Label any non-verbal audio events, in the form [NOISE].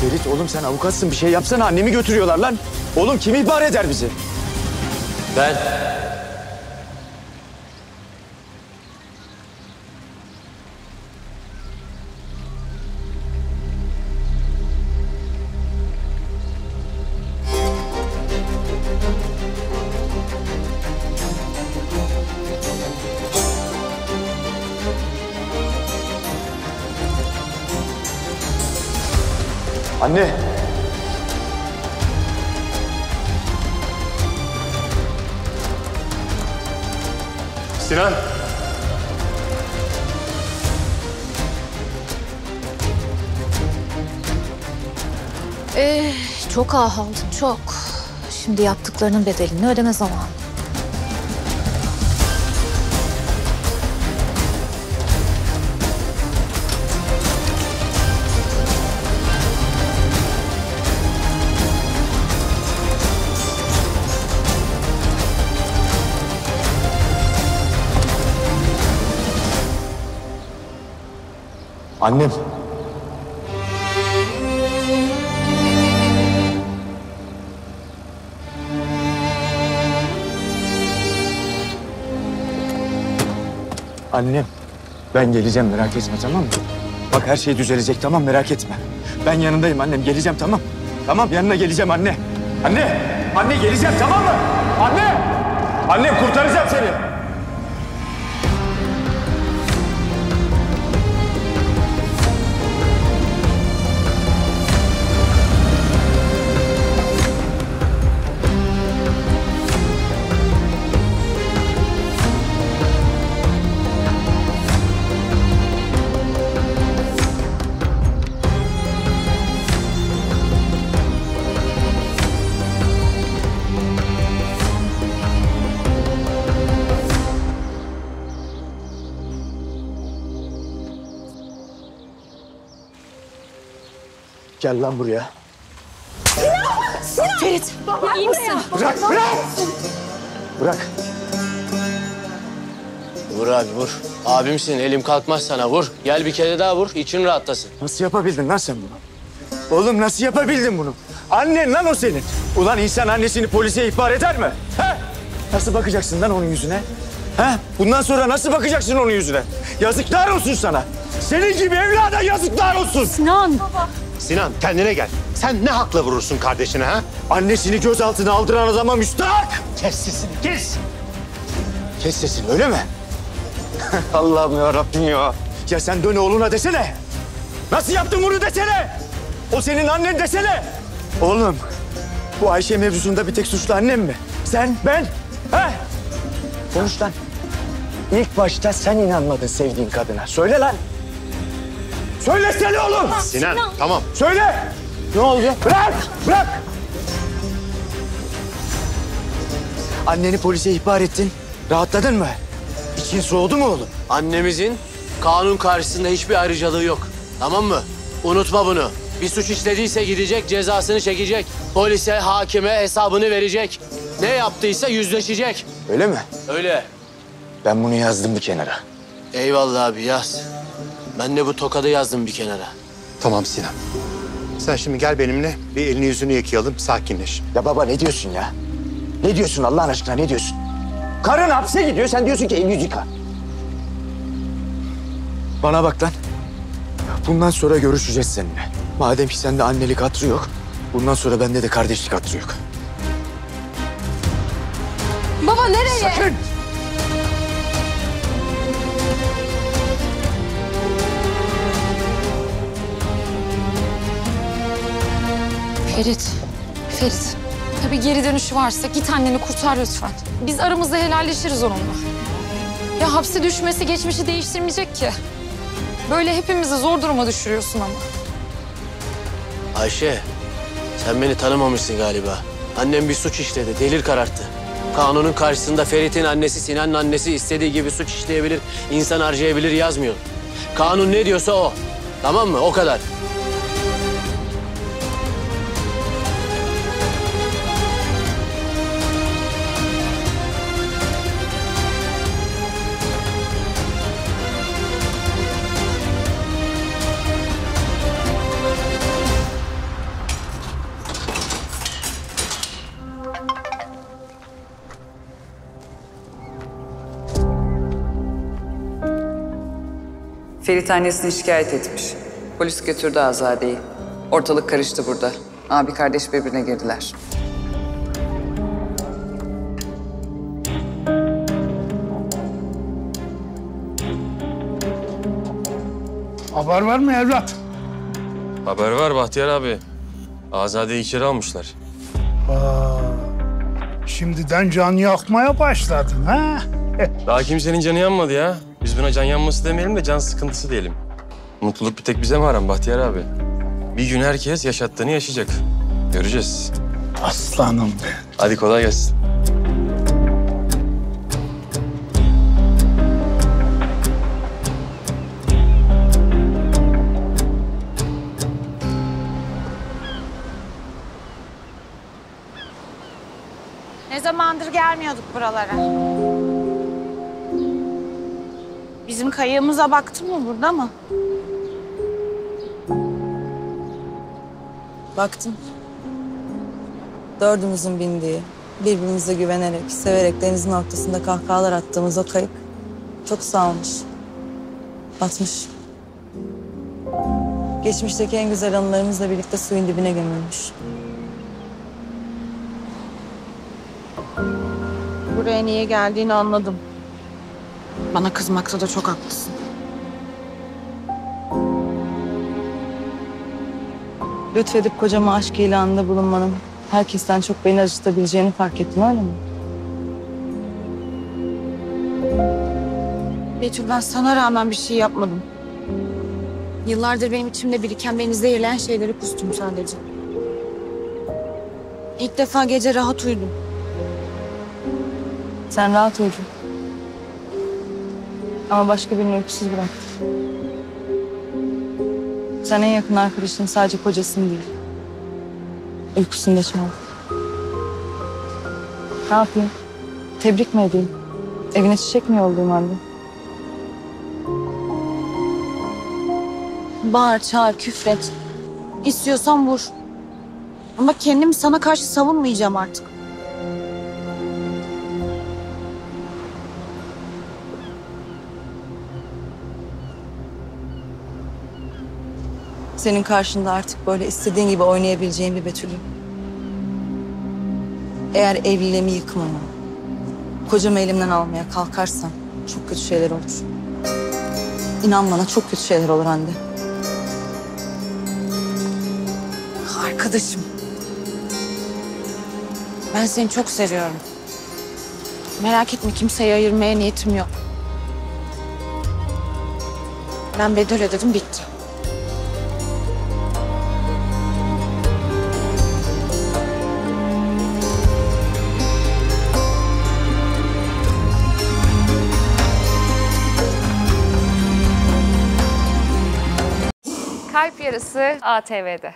Ferit oğlum sen avukatsın bir şey yapsana annemi götürüyorlar lan. Oğlum kim ihbar eder bizi? Ben. Anne. Sinan. Ee, çok ah aldın çok. Şimdi yaptıklarının bedelini ödeme zamanı. Annem. Annem. Ben geleceğim merak etme tamam mı? Bak her şey düzelecek tamam merak etme. Ben yanındayım annem geleceğim tamam. Tamam yanına geleceğim anne. Anne. Anne geleceğim tamam mı? Anne. Annem kurtaracağım seni. Gel lan buraya. Ferit, iyi misin? Bırak bırak. Bırak. Vur abi vur. Abimsin elim kalkmaz sana vur. Gel bir kere daha vur için rahatlasın. Nasıl yapabildin lan sen bunu? Oğlum nasıl yapabildin bunu? Annen lan o senin. Ulan insan annesini polise ihbar eder mi? He? Nasıl bakacaksın lan onun yüzüne? He? Bundan sonra nasıl bakacaksın onun yüzüne? Yazıklar olsun sana. Senin gibi evlada yazıklar olsun. Sinan. Sinan kendine gel. Sen ne hakla vurursun kardeşine ha? Annesini gözaltına aldıran adama müstahak. Kes sesini kes. Kes sesini öyle mi? [LAUGHS] Allah'ım ya Rabbim ya. Ya sen dön oğluna desene. Nasıl yaptın bunu desene. O senin annen desene. Oğlum bu Ayşe mevzusunda bir tek suçlu annem mi? Sen, ben, he? Konuş lan. İlk başta sen inanmadın sevdiğin kadına. Söyle lan. Söylesene oğlum. Sinan, tamam. Söyle. Ne oldu? Bırak, bırak. Anneni polise ihbar ettin. Rahatladın mı? İçin soğudu mu oğlum? Annemizin kanun karşısında hiçbir ayrıcalığı yok. Tamam mı? Unutma bunu. Bir suç işlediyse gidecek cezasını çekecek. Polise, hakime hesabını verecek. Ne yaptıysa yüzleşecek. Öyle mi? Öyle. Ben bunu yazdım bir kenara. Eyvallah abi yaz. Ben de bu tokadı yazdım bir kenara. Tamam Sinan. Sen şimdi gel benimle bir elini yüzünü yıkayalım sakinleş. Ya baba ne diyorsun ya? Ne diyorsun Allah aşkına ne diyorsun? Karın hapse gidiyor sen diyorsun ki elini yüz yıka. Bana bak lan. Bundan sonra görüşeceğiz seninle. Madem ki sende annelik hatırı yok. Bundan sonra bende de kardeşlik hatırı yok. Baba nereye? Sakın! Ferit, Ferit. Tabii geri dönüşü varsa git anneni kurtar lütfen. Biz aramızda helalleşiriz onunla. Ya hapse düşmesi geçmişi değiştirmeyecek ki. Böyle hepimizi zor duruma düşürüyorsun ama. Ayşe, sen beni tanımamışsın galiba. Annem bir suç işledi, delil kararttı. Kanunun karşısında Ferit'in annesi, Sinan'ın annesi istediği gibi suç işleyebilir, insan harcayabilir yazmıyor. Kanun ne diyorsa o. Tamam mı? O kadar. Ferit annesini şikayet etmiş. Polis götürdü Azade'yi. Ortalık karıştı burada. Abi kardeş birbirine girdiler. Haber var mı evlat? Haber var Bahtiyar abi. Azade'yi içeri almışlar. Şimdiden can yakmaya başladın ha? Daha kimsenin canı yanmadı ya. Buna can yanması demeyelim de can sıkıntısı diyelim. Mutluluk bir tek bize mi haram Bahtiyar abi? Bir gün herkes yaşattığını yaşayacak. Göreceğiz. Aslanım. Hadi kolay gelsin. Ne zamandır gelmiyorduk buralara. Bizim kayığımıza baktın mı burada mı? Baktım. Dördümüzün bindiği, birbirimize güvenerek, severek denizin ortasında kahkahalar attığımız o kayık çok sağ olmuş. Batmış. Geçmişteki en güzel anılarımızla birlikte suyun dibine gömülmüş. Buraya niye geldiğini anladım. Bana kızmakta da çok haklısın. Lütfedip kocama aşk ilanında bulunmanın herkesten çok beni acıtabileceğini fark ettin öyle mi? Betül ben sana rağmen bir şey yapmadım. Yıllardır benim içimde biriken beni zehirleyen şeyleri kustum sadece. İlk defa gece rahat uyudum. Sen rahat uyudun. Ama başka birini uykusuz bıraktın. Sen en yakın arkadaşın sadece kocasın değil. Uykusunu da çaldın. Ne yapayım? Tebrik mi edeyim? Evine çiçek mi yollayayım halde? Bağır, çağır, küfret. İstiyorsan vur. Ama kendimi sana karşı savunmayacağım artık. Senin karşında artık böyle istediğin gibi oynayabileceğin bir Betül'üm. Eğer evliliğimi yıkmaya, kocamı elimden almaya kalkarsan çok kötü şeyler olur. İnan bana çok kötü şeyler olur Hande. Arkadaşım. Ben seni çok seviyorum. Merak etme kimseyi ayırmaya niyetim yok. Ben bedel ödedim bitti. Yarısı ATV'de.